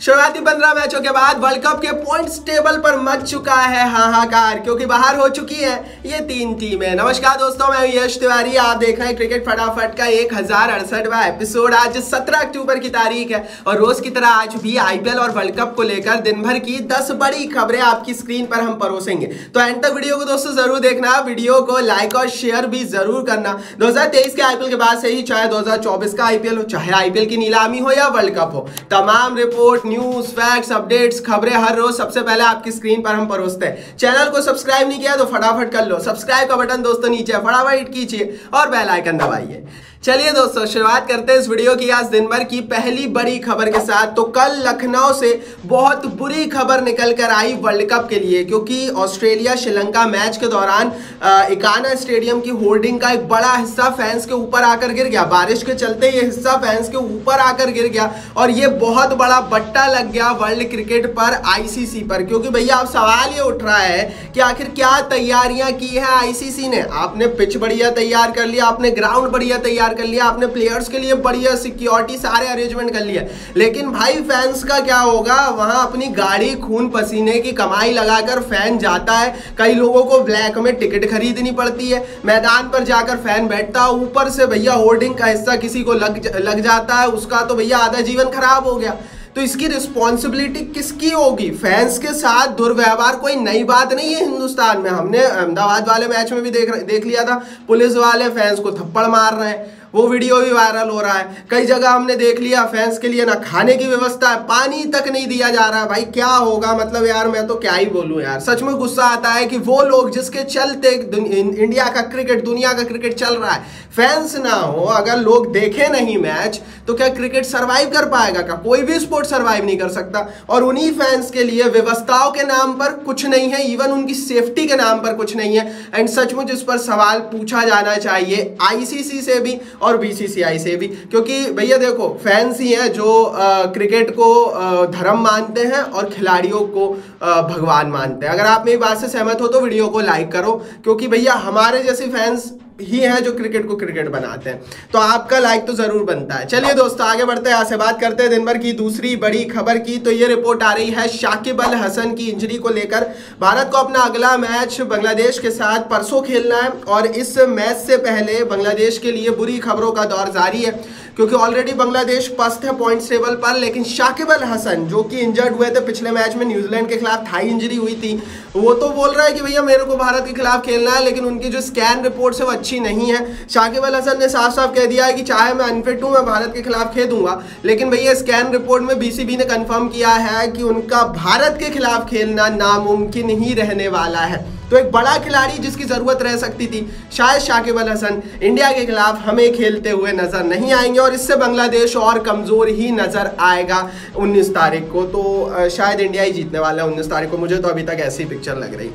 शुरुआती पंद्रह मैचों के बाद वर्ल्ड कप के पॉइंट्स टेबल पर मच चुका है हाहाकार, क्योंकि बाहर हो चुकी है ये तीन टीमें। नमस्कार दोस्तों, मैं यश तिवारी। आप देख रहे हैं क्रिकेट फटाफट का एक हज़ार अड़सठवा एपिसोड आज 17 अक्टूबर की तारीख है और रोज की तरह आज भी आईपीएल और वर्ल्ड कप को लेकर दिन भर की दस बड़ी खबरें आपकी स्क्रीन पर हम परोसेंगे। तो एंड तक वीडियो को दोस्तों ज़रूर देखना वीडियो को लाइक और शेयर भी ज़रूर करना। दो हज़ार तेईस के आईपीएल के बाद से ही चाहे दो हज़ार चौबीस का आईपीएल हो, चाहे आईपीएल की नीलामी हो या वर्ल्ड कप हो, तमाम रिपोर्ट न्यूज़ फैक्ट्स अपडेट्स खबरें हर रोज सबसे पहले आपकी स्क्रीन पर हम परोसते हैं। चैनल को सब्सक्राइब नहीं किया तो फटाफट कर लो। सब्सक्राइब का बटन दोस्तों नीचे फटाफट कीजिए और बेल आइकन दबाइए। चलिए दोस्तों, शुरुआत करते हैं इस वीडियो की। आज दिन भर की पहली बड़ी खबर के साथ। तो कल लखनऊ से बहुत बुरी खबर निकल कर आई वर्ल्ड कप के लिए, क्योंकि ऑस्ट्रेलिया श्रीलंका मैच के दौरान इकाना स्टेडियम की होर्डिंग का एक बड़ा हिस्सा फैंस के ऊपर आकर गिर गया। बारिश के चलते ये हिस्सा फैंस के ऊपर आकर गिर गया और ये बहुत बड़ा बट्टा लग गया वर्ल्ड क्रिकेट पर, आईसीसी पर। क्योंकि भैया, अब सवाल ये उठ रहा है कि आखिर क्या तैयारियाँ की है आईसीसी ने? आपने पिच बढ़िया तैयार कर लिया आपने ग्राउंड बढ़िया तैयार तैयार कर लिया आपने प्लेयर्स के लिए बढ़िया सिक्योरिटी सारे अरेंजमेंट कर लिया लेकिन भाई फैंस का क्या होगा, वहाँ अपनी गाड़ी खून पसीने की कमाई लगाकर फ़ैन जाता है। कई लोगों को ब्लैक में टिकट खरीदनी पड़ती है। मैदान पर जाकर फ़ैन बैठता है, ऊपर से भैया होर्डिंग का हिस्सा किसी को लग लग जाता है, उसका तो भैया आधा जीवन खराब हो गया। तो इसकी रिस्पॉन्सिबिलिटी किसकी होगी? फैंस के साथ दुर्व्यवहार कोई नई बात नहीं है हिंदुस्तान में। हमने अहमदाबाद वाले मैच में भी देख देख लिया था। पुलिस वाले फैंस को थप्पड़ मार रहे हैं। वो वीडियो भी वायरल हो रहा है। कई जगह हमने देख लिया फैंस के लिए ना खाने की व्यवस्था है, पानी तक नहीं दिया जा रहा। है भाई, क्या होगा? मतलब यार, मैं तो क्या ही बोलूँ यार। सच में गुस्सा आता है कि वो लोग जिसके चलते इंडिया का क्रिकेट, दुनिया का क्रिकेट चल रहा है फैंस ना हो, अगर लोग देखे नहीं मैच तो क्या क्रिकेट सर्वाइव कर पाएगा क्या? कोई भी स्पोर्ट सर्वाइव नहीं कर सकता। और उन्हीं फैंस के लिए व्यवस्थाओं के नाम पर कुछ नहीं है इवन उनकी सेफ्टी के नाम पर कुछ नहीं है। एंड सचमुच इस पर सवाल पूछा जाना चाहिए आईसीसी से भी और बीसीसीआई से भी। क्योंकि भैया देखो फैंस ही हैं जो आ, क्रिकेट को आ, धर्म मानते हैं और खिलाड़ियों को आ, भगवान मानते हैं। अगर आप मेरी बात से सहमत हो तो वीडियो को लाइक करो। क्योंकि भैया हमारे जैसे फैंस ही है जो क्रिकेट को क्रिकेट बनाते हैं। तो आपका लाइक तो ज़रूर बनता है। चलिए दोस्तों, आगे बढ़ते हैं। आपसे बात करते हैं दिन भर की दूसरी बड़ी खबर की। तो ये रिपोर्ट आ रही है शाकिब अल हसन की इंजरी को लेकर। भारत को अपना अगला मैच बांग्लादेश के साथ परसों खेलना है और इस मैच से पहले बांग्लादेश के लिए बुरी खबरों का दौर जारी है। क्योंकि ऑलरेडी बांग्लादेश पस्त है पॉइंट टेबल पर, लेकिन शाकिब अल हसन, जो कि इंजर्ड हुए थे पिछले मैच में न्यूजीलैंड के खिलाफ थाई इंजरी हुई थी, वो तो बोल रहा है कि भैया मेरे को भारत के खिलाफ खेलना है, लेकिन उनकी जो स्कैन रिपोर्ट है वो अच्छी नहीं है। शाकिब अल हसन ने साफ़ साफ़ कह दिया है कि चाहे मैं अनफिट हूँ, मैं भारत के खिलाफ खेलूँगा, लेकिन भैया स्कैन रिपोर्ट में बीसीबी ने कन्फर्म किया है कि उनका भारत के खिलाफ खेलना नामुमकिन ही रहने वाला है। तो एक बड़ा खिलाड़ी जिसकी ज़रूरत रह सकती थी, शायद शाकिब अल हसन, इंडिया के खिलाफ हमें खेलते हुए नज़र नहीं आएँगे और इससे बांग्लादेश और कमज़ोर ही नज़र आएगा 19 तारीख को। तो शायद इंडिया ही जीतने वाला है 19 तारीख को। मुझे तो अभी तक ऐसी पिक्चर लग रही।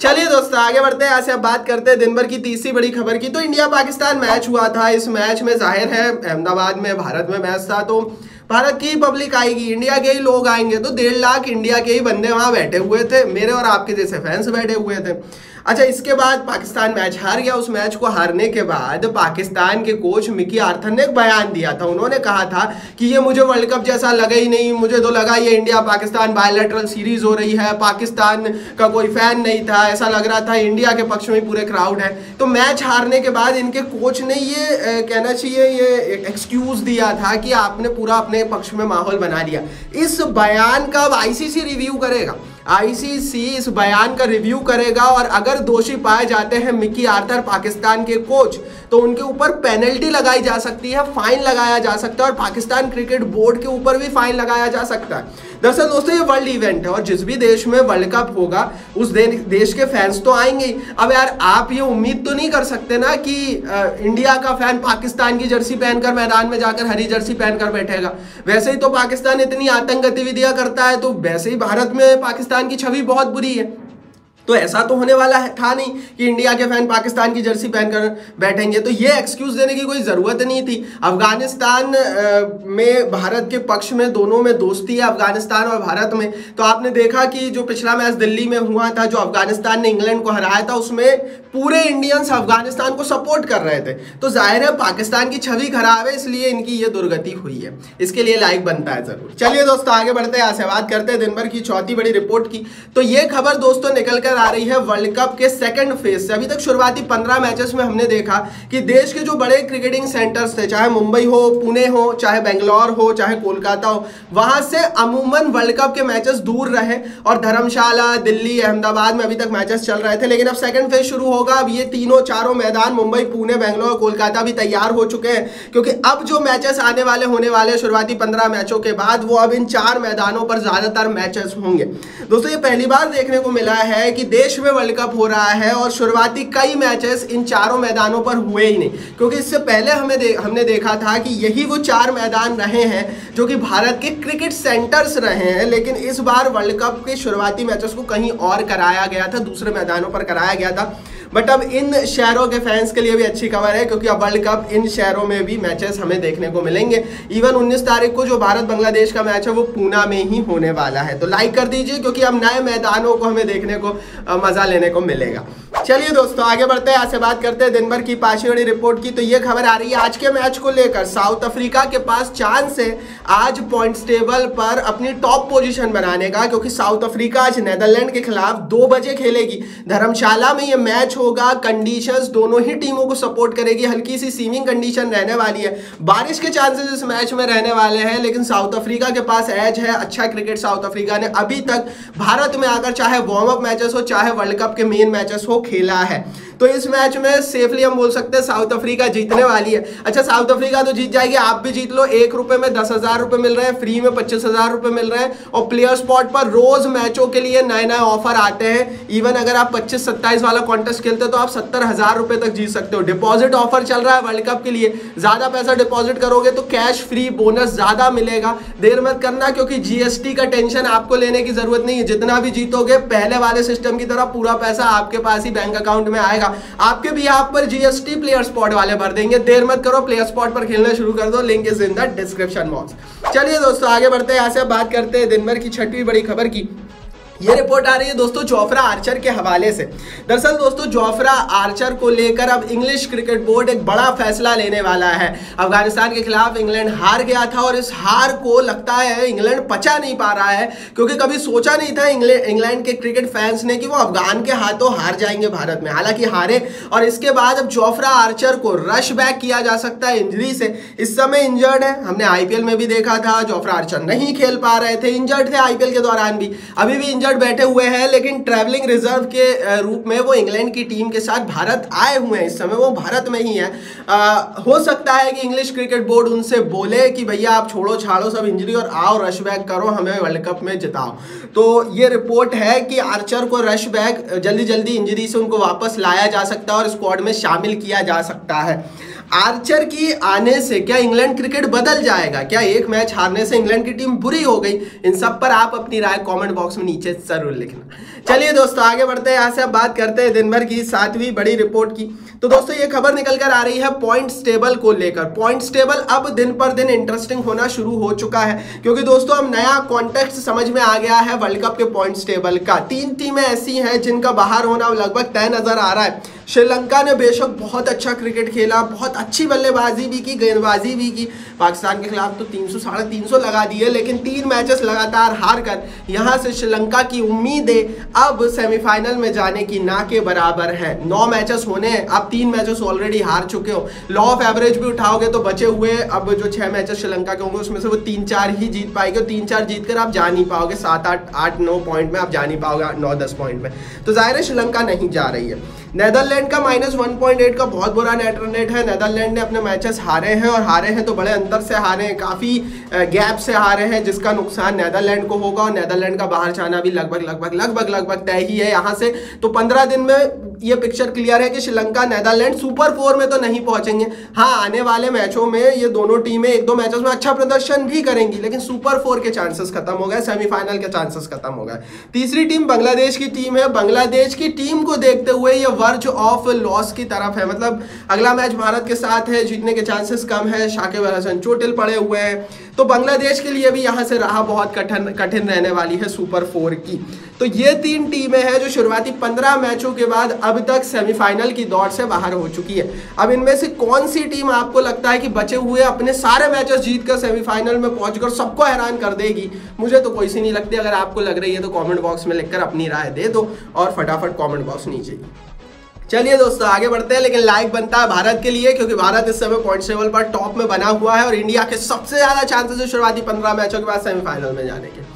चलिए दोस्तों, आगे बढ़ते हैं। ऐसे अब बात करते हैं दिन भर की तीसरी बड़ी खबर की। तो इंडिया पाकिस्तान मैच हुआ था। इस मैच में ज़ाहिर है, अहमदाबाद में, भारत में मैच था। तो भारत की पब्लिक आएगी इंडिया के ही लोग आएँगे तो डेढ़ लाख इंडिया के ही बंदे वहाँ बैठे हुए थे, मेरे और आपके जैसे फैंस बैठे हुए थे। अच्छा इसके बाद पाकिस्तान मैच हार गया। उस मैच को हारने के बाद पाकिस्तान के कोच मिकी आर्थर ने एक बयान दिया था। उन्होंने कहा था कि ये मुझे वर्ल्ड कप जैसा लगा ही नहीं। मुझे तो लगा ये इंडिया पाकिस्तान बायोलेटरल सीरीज़ हो रही है। पाकिस्तान का कोई फ़ैन नहीं था। ऐसा लग रहा था इंडिया के पक्ष में पूरे क्राउड है। तो मैच हारने के बाद इनके कोच ने ये कहना चाहिए, ये एक्सक्यूज दिया था कि आपने पूरा अपने पक्ष में माहौल बना लिया। इस बयान का अब आईसीसी रिव्यू करेगा। आईसीसी इस बयान का रिव्यू करेगा और अगर दोषी पाए जाते हैं मिकी आर्थर, पाकिस्तान के कोच तो उनके ऊपर पेनल्टी लगाई जा सकती है, फाइन लगाया जा सकता है और पाकिस्तान क्रिकेट बोर्ड के ऊपर भी फाइन लगाया जा सकता है। दरअसल दोस्तों, ये वर्ल्ड इवेंट है और जिस भी देश में वर्ल्ड कप होगा, उस देश के फैंस तो आएँगे ही। अब यार, आप ये उम्मीद तो नहीं कर सकते ना कि इंडिया का फ़ैन पाकिस्तान की जर्सी पहनकर मैदान में जाकर हरी जर्सी पहनकर बैठेगा। वैसे ही तो पाकिस्तान इतनी आतंक गतिविधियाँ करता है तो वैसे ही भारत में पाकिस्तान की छवि बहुत बुरी है। तो ऐसा तो होने वाला है, था नहीं कि इंडिया के फ़ैन पाकिस्तान की जर्सी पहनकर बैठेंगे। तो ये एक्सक्यूज देने की कोई ज़रूरत नहीं थी। अफ़गानिस्तान में, भारत के पक्ष में, दोनों में दोस्ती है अफ़गानिस्तान और भारत में। तो आपने देखा कि जो पिछला मैच दिल्ली में हुआ था, जो अफ़गानिस्तान ने इंग्लैंड को हराया था, उसमें पूरे इंडियंस अफ़गानिस्तान को सपोर्ट कर रहे थे। तो ज़ाहिर है, पाकिस्तान की छवि खराब है, इसलिए इनकी ये दुर्गति हुई है। इसके लिए लाइक बनता है ज़रूर। चलिए दोस्तों, आगे बढ़ते हैं बात करते हैं। दिन भर की चौथी बड़ी रिपोर्ट की। तो ये खबर दोस्तों निकल कर आ रही है वर्ल्ड कप के सेकंड फ़ेज़ से। अभी तक शुरुआती पंद्रह मैचेस में हमने देखा कि देश के जो बड़े क्रिकेटिंग सेंटर्स थे, चाहे मुंबई हो, पुणे हो, चाहे बेंगलोर हो, चाहे कोलकाता हो, वहाँ से अमूमन वर्ल्ड कप के मैचेस दूर रहे और धर्मशाला, दिल्ली, अहमदाबाद में अभी तक मैचेस चल रहे थे। लेकिन अब सेकंड फ़ेज़ शुरू होगा। अब ये तीनों चारों मैदान, मुंबई, पुणे, बेंगलोर, कोलकाता भी तैयार हो चुके हैं। क्योंकि अब जो मैचेस आने वाले, होने वाले शुरुआती पंद्रह मैचों के बाद, वो अब इन चार मैदानों पर ज़्यादातर मैचेस होंगे। दोस्तों, ये पहली बार देखने को मिला है कि देश में वर्ल्ड कप हो रहा है और शुरुआती कई मैचेस इन चारों मैदानों पर हुए ही नहीं। क्योंकि इससे पहले हमें दे, हमने देखा था कि यही वो चार मैदान रहे हैं जो कि भारत के क्रिकेट सेंटर्स रहे हैं लेकिन इस बार वर्ल्ड कप के शुरुआती मैचेस को कहीं और कराया गया था दूसरे मैदानों पर कराया गया था। बट अब इन शहरों के फैंस के लिए भी अच्छी खबर है, क्योंकि अब वर्ल्ड कप इन शहरों में भी मैचेस हमें देखने को मिलेंगे। इवन 19 तारीख को जो भारत बांग्लादेश का मैच है, वो पूना में ही होने वाला है। तो लाइक कर दीजिए, क्योंकि अब नए मैदानों को हमें देखने को मज़ा लेने को मिलेगा। चलिए दोस्तों, आगे बढ़ते हैं। आज से बात करते हैं दिन भर की पाशीवाड़ी रिपोर्ट की। तो ये खबर आ रही है आज के मैच को लेकर। साउथ अफ्रीका के पास चांस है आज पॉइंट्स टेबल पर अपनी टॉप पोजीशन बनाने का, क्योंकि साउथ अफ्रीका आज नेदरलैंड के खिलाफ दो बजे खेलेगी। धर्मशाला में ये मैच होगा कंडीशंस दोनों ही टीमों को सपोर्ट करेगी, हल्की सी सीमिंग कंडीशन रहने वाली है। बारिश के चांसेस इस मैच में रहने वाले हैं, लेकिन साउथ अफ्रीका के पास एज है अच्छा क्रिकेट साउथ अफ्रीका ने अभी तक भारत में आकर चाहे वार्म अप मैचेस हो, चाहे वर्ल्ड कप के मेन मैचेस हो, खेला है। तो इस मैच में सेफली हम बोल सकते हैं साउथ अफ्रीका जीतने वाली है। अच्छा साउथ अफ्रीका तो जीत जाएगी, आप भी जीत लो। एक रुपए में दस हज़ार रुपए मिल रहे हैं फ्री में पच्चीस हज़ार रुपए मिल रहे हैं। और प्लेयर स्पॉट पर रोज मैचों के लिए नए नए ऑफ़र आते हैं। इवन अगर आप पच्चीस सत्ताईस वाला कॉन्टेस्ट खेलते हो तो आप सत्तर हज़ार रुपए तक जीत सकते हो। डिपॉजिट ऑफ़र चल रहा है वर्ल्ड कप के लिए। ज़्यादा पैसा डिपॉजिट करोगे तो कैश फ्री बोनस ज़्यादा मिलेगा। देर मत करना, क्योंकि जीएसटी का टेंशन आपको लेने की ज़रूरत नहीं है। जितना भी जीतोगे, पहले वाले सिस्टम की तरह पूरा पैसा आपके पास ही बैंक अकाउंट में आएगा। आपके भी यहाँ पर जीएसटी प्लेयर स्पॉट वाले भर देंगे। देर मत करो प्लेयर स्पॉट पर खेलना शुरू कर दो। Link is in the description box चलिए दोस्तों, आगे बढ़ते हैं। यहाँ से बात करते हैं दिन भर की छठवीं बड़ी खबर की। ये रिपोर्ट आ रही है दोस्तों जोफ्रा आर्चर के हवाले से। दरअसल दोस्तों जोफ्रा आर्चर को लेकर अब इंग्लिश क्रिकेट बोर्ड एक बड़ा फैसला लेने वाला है। अफ़गानिस्तान के खिलाफ इंग्लैंड हार गया था और इस हार को लगता है इंग्लैंड पचा नहीं पा रहा है, क्योंकि कभी सोचा नहीं था इंग्लैंड के क्रिकेट फैंस ने कि वो अफगान के हाथों हार जाएँगे भारत में। हालाँकि हारे और इसके बाद अब जोफ्रा आर्चर को रश बैक किया जा सकता है इंजरी से। इस समय इंजर्ड है। हमने आईपीएल में भी देखा था जोफ्रा आर्चर नहीं खेल पा रहे थे। इंजर्ड थे आईपीएल के दौरान भी। अभी भी इंजर्ड इंजर्ड बैठे हुए हैं, लेकिन ट्रैवलिंग रिज़र्व के रूप में वो इंग्लैंड की टीम के साथ भारत आए हुए हैं। इस समय वो भारत में ही है। हो सकता है कि इंग्लिश क्रिकेट बोर्ड उनसे बोले कि भैया आप छोड़ो, छाड़ो सब इंजरी और आओ रश बैक करो, हमें वर्ल्ड कप में जिताओ। तो ये रिपोर्ट है कि आर्चर को रश बैक जल्दी जल्दी इंजरी से उनको वापस लाया जा सकता है और स्क्वाड में शामिल किया जा सकता है। आर्चर की आने से क्या इंग्लैंड क्रिकेट बदल जाएगा? क्या एक मैच हारने से इंग्लैंड की टीम बुरी हो गई? इन सब पर आप अपनी राय कमेंट बॉक्स में नीचे ज़रूर लिखना। चलिए दोस्तों, आगे बढ़ते हैं। यहाँ से अब बात करते हैं दिन भर की सातवीं बड़ी रिपोर्ट की। तो दोस्तों, ये खबर निकल कर आ रही है पॉइंट्स टेबल को लेकर। पॉइंट्स टेबल अब दिन पर दिन इंटरेस्टिंग होना शुरू हो चुका है। क्योंकि दोस्तों, अब नया कॉन्टेक्ट समझ में आ गया है वर्ल्ड कप के पॉइंट्स टेबल का। तीन टीमें ऐसी हैं जिनका बाहर होना लगभग तय नज़र आ रहा है। श्रीलंका ने बेशक बहुत अच्छा क्रिकेट खेला, बहुत अच्छी बल्लेबाजी भी की, गेंदबाजी भी की। पाकिस्तान के खिलाफ तो तीन सौ, साढ़े तीन सौ लगा दिए, लेकिन तीन मैचेस लगातार हार कर यहाँ से श्रीलंका की उम्मीदें अब सेमीफाइनल में जाने की ना के बराबर है। नौ मैचेस होने हैं आप तीन मैचेस ऑलरेडी हार चुके हो। लॉ ऑफ़ एवरेज भी उठाओगे तो बचे हुए अब जो छह मैचेस श्रीलंका के होंगे, उसमें से वो तीन चार ही जीत पाएँगे तीन चार जीत कर आप जा नहीं पाओगे। सात, आठ आठ, नौ पॉइंट में आप जा नहीं पाओगे नौ, दस पॉइंट में। तो ज़ाहिर है, श्रीलंका नहीं जा रही है। नेदरलैंड नेदरलैंड का माइनस वन पॉइंट एट का बहुत बुरा नेट रन रेट है। नेदरलैंड ने अपने मैचेस हारे हैं और हारे हैं तो बड़े अंतर से हारे हैं, काफ़ी गैप से हारे हैं, जिसका नुकसान नेदरलैंड को होगा और नेदरलैंड का बाहर जाना भी लगभग लगभग लगभग लगभग तय ही है यहाँ से। तो पंद्रह दिन में ये पिक्चर क्लियर है कि श्रीलंका नेदरलैंड सुपर फोर में तो नहीं पहुँचेंगे। हाँ आने वाले मैचों में ये दोनों टीमें एक दो मैचेस में अच्छा प्रदर्शन भी करेंगी, लेकिन सुपर फोर के चांसेस खत्म हो गए सेमीफाइनल के चांसेस खत्म हो गए। तीसरी टीम बांग्लादेश की टीम है। बांग्लादेश की टीम को देखते हुए ये वर्ज ऑफ़ लॉस की तरफ़ है। मतलब अगला मैच भारत के साथ है, जीतने के चांसेस कम है, शाकिब अल हसन चोटिल पड़े हुए हैं। तो बांग्लादेश के लिए भी यहाँ से राह बहुत कठिन कठिन रहने वाली है सुपर फोर की। तो ये तीन टीमें हैं जो शुरुआती पंद्रह मैचों के बाद अब तक सेमीफाइनल की दौड़ से बाहर हो चुकी है। अब इनमें से कौन सी टीम आपको लगता है कि बचे हुए अपने सारे मैचेस जीत कर सेमीफाइनल में पहुंचकर सबको हैरान कर देगी? मुझे तो कोई सी नहीं लगती। अगर आपको लग रही है तो कॉमेंट बॉक्स में लिखकर अपनी राय दे दो और फटाफट कॉमेंट बॉक्स नीचे। चलिए दोस्तों, आगे बढ़ते हैं, लेकिन लाइक बनता है भारत के लिए, क्योंकि भारत इस समय पॉइंट टेबल पर टॉप में बना हुआ है और इंडिया के सबसे ज़्यादा चांसेस है शुरुआती पंद्रह मैचों के बाद सेमीफाइनल में जाने के।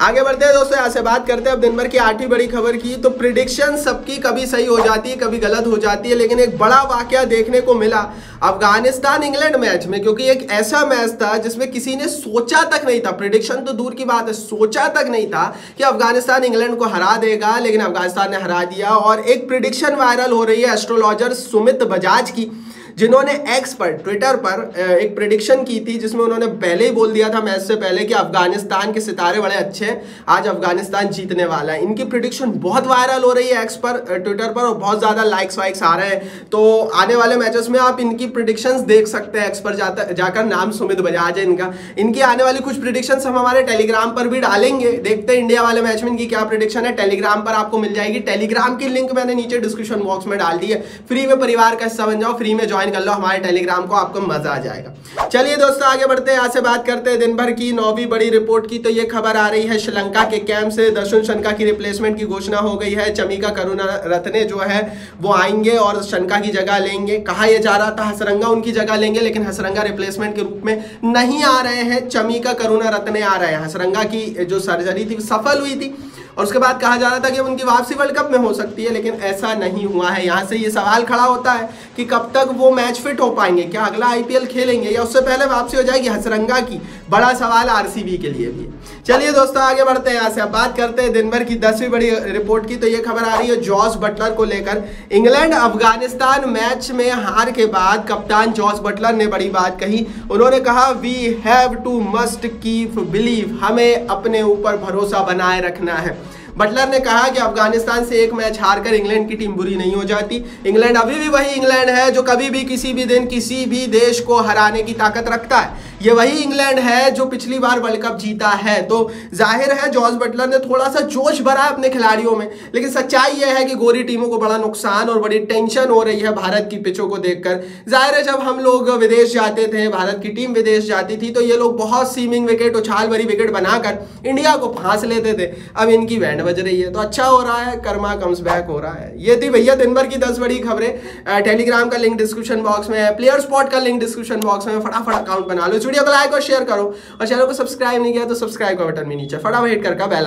आगे बढ़ते हैं दोस्तों, यहाँ से बात करते हैं। अब दिन भर की आठवीं बड़ी खबर की तो प्रिडिक्शन सबकी कभी सही हो जाती है, कभी गलत हो जाती है, लेकिन एक बड़ा वाक्य देखने को मिला अफ़गानिस्तान इंग्लैंड मैच में, क्योंकि एक ऐसा मैच था जिसमें किसी ने सोचा तक नहीं था। प्रिडिक्शन तो दूर की बात है, सोचा तक नहीं था कि अफ़गानिस्तान इंग्लैंड को हरा देगा, लेकिन अफ़गानिस्तान ने हरा दिया और एक प्रिडिक्शन वायरल हो रही है एस्ट्रोलॉजर सुमित बजाज की। जिन्होंने एक्स पर ट्विटर पर एक प्रिडिक्शन की थी, जिसमें उन्होंने पहले ही बोल दिया था मैच से पहले कि अफ़गानिस्तान के सितारे बड़े अच्छे हैं, आज अफ़गानिस्तान जीतने वाला है। इनकी प्रिडिक्शन बहुत वायरल हो रही है एक्स पर ट्विटर पर, और बहुत ज़्यादा लाइक्स वाइक्स आ रहे हैं। तो आने वाले मैचेस में आप इनकी प्रिडिक्शन देख सकते हैं एक्स पर जाकर नाम सुमित बजाज है इनका। इनकी आने वाली कुछ प्रिडिक्शन हम हमारे टेलीग्राम पर भी डालेंगे। देखते हैं इंडिया वाले मैच में इनकी क्या प्रिडिक्शन है। टेलीग्राम पर आपको मिल जाएगी। टेलीग्राम की लिंक मैंने नीचे डिस्क्रिप्शन बॉक्स में डाल दी है। फ्री में परिवार का हिस्सा बन जाओ फ्री में ज्वाइन कर लो, हमारे टेलीग्राम को आपको मज़ा आ जाएगा। चलिए दोस्तों, आगे बढ़ते हैं। यहाँ से बात करते हैं दिन भर की नौवीं बड़ी रिपोर्ट की। तो ये खबर आ रही है, श्रीलंका के कैंप से दर्शन शंका की रिप्लेसमेंट की घोषणा हो गई है। चमिका करुणा रत्ने जो है, वो आएँगे और शंका की जगह लेंगे। कहा यह जा रहा था? हसरंगा उनकी जगह लेंगे, लेकिन हसरंगा रिप्लेसमेंट के रूप में नहीं आ रहे हैं। चमिका करुणा रत्ने आ रहे हैं। हसरंगा की जो सर्जरी थी सफल हुई थी। और उसके बाद कहा जा रहा था कि उनकी वापसी वर्ल्ड कप में हो सकती है, लेकिन ऐसा नहीं हुआ है। यहाँ से ये सवाल खड़ा होता है कि कब तक वो मैच फिट हो पाएँगे? क्या अगला आईपीएल खेलेंगे या उससे पहले वापसी हो जाएगी? हसरंगा की। बड़ा सवाल आरसीबी के लिए भी चलिए दोस्तों, आगे बढ़ते हैं यहाँ से। अब बात करते हैं दिन भर की दसवीं बड़ी रिपोर्ट की तो ये खबर आ रही है जॉस बटलर को लेकर। इंग्लैंड अफ़गानिस्तान मैच में हार के बाद कप्तान जॉस बटलर ने बड़ी बात कही। उन्होंने कहा we have to must keep believe हमें अपने ऊपर भरोसा बनाए रखना है। बटलर ने कहा कि अफ़गानिस्तान से एक मैच हारकर इंग्लैंड की टीम बुरी नहीं हो जाती। इंग्लैंड अभी भी वही इंग्लैंड है जो कभी भी किसी भी दिन किसी भी देश को हराने की ताकत रखता है। ये वही इंग्लैंड है जो पिछली बार वर्ल्ड कप जीता है। तो ज़ाहिर है, जॉर्ज बटलर ने थोड़ा सा जोश भरा अपने खिलाड़ियों में, लेकिन सच्चाई यह है कि गोरी टीमों को बड़ा नुकसान और बड़ी टेंशन हो रही है भारत की पिचों को देखकर। ज़ाहिर है, जब हम लोग विदेश जाते थे, भारत की टीम विदेश जाती थी तो ये लोग बहुत सीमिंग विकेट, उछाल भरी विकेट बनाकर इंडिया को फांस लेते थे। अब इनकी बैंड बज रही है। तो अच्छा हो रहा है, कर्मा कम्स बैक हो रहा है। ये थी भैया दिन भर की दस बड़ी खबरें। टेलीग्राम का लिंक डिस्क्रिप्शन बॉक्स में है प्लेयर स्पॉट का लिंक डिस्क्रिप्शन बॉक्स में फटाफट अकाउंट बना लो वीडियो को लाइक और शेयर करो। और चैनल को सब्सक्राइब नहीं किया तो सब्सक्राइब का बटन भी नीचे। फटाफट हिट करके बेल